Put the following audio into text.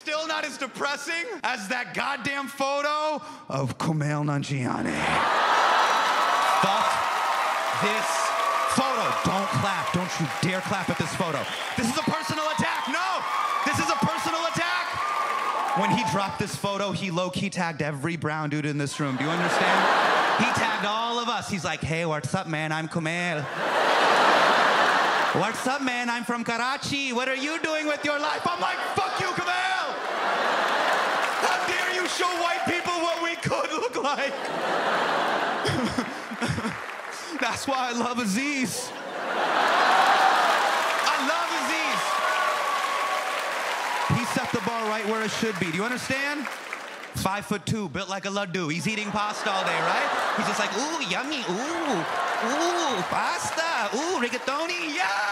Still not as depressing as that goddamn photo of Kumail Nanjiani. Fuck this photo. Don't clap. Don't you dare clap at this photo. This is a personal attack. No, this is a personal attack. When he dropped this photo, he low key tagged every brown dude in this room. Do you understand? He tagged all of us. He's like, hey, what's up, man? I'm Kumail. What's up, man? I'm from Karachi. What are you doing with your life? I'm like, fuck you, Kumail! How dare you show white people what we could look like? That's why I love Aziz. I love Aziz. He set the bar right where it should be. Do you understand? Five foot two, built like a laddu. He's eating pasta all day, right? He's just like, ooh, yummy, ooh, ooh, pasta, ooh, rigatoni, yeah!